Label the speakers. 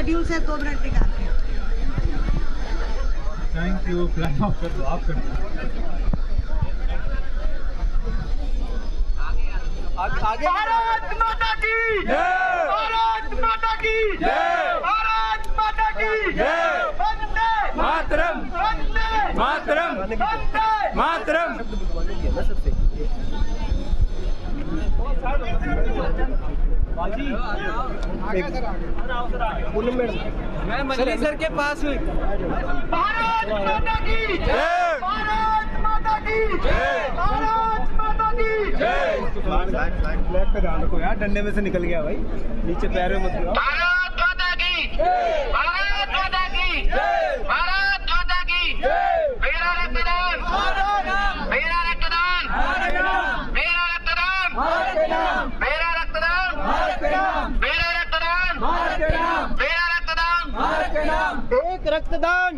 Speaker 1: Schedule से दो minute निकाल
Speaker 2: थैंक यू फ्लैग ऑफ़ कर दो आप कर दो
Speaker 3: भारत माता की। भारत माता की। भारत माता की। वंदे।
Speaker 4: मातरम।
Speaker 3: वंदे।
Speaker 4: मातरम।
Speaker 3: वंदे।
Speaker 4: मातरम। मैं मल्ली सर के पास हुई।
Speaker 3: भारत माता की
Speaker 4: जय।
Speaker 3: भारत माता की भारत माता की
Speaker 2: फ्लैग पे ध्यान रखो यार डंडे में से निकल गया भाई। नीचे पैर में मत
Speaker 3: भारत माता की भारत माता की भारत माता की मेरा रक्तदान मेरा रक्तदान मेरा रक्तदान मेरा रक्तदान मेरा रक्तदान मेरा रक्तदान
Speaker 4: एक रक्तदान।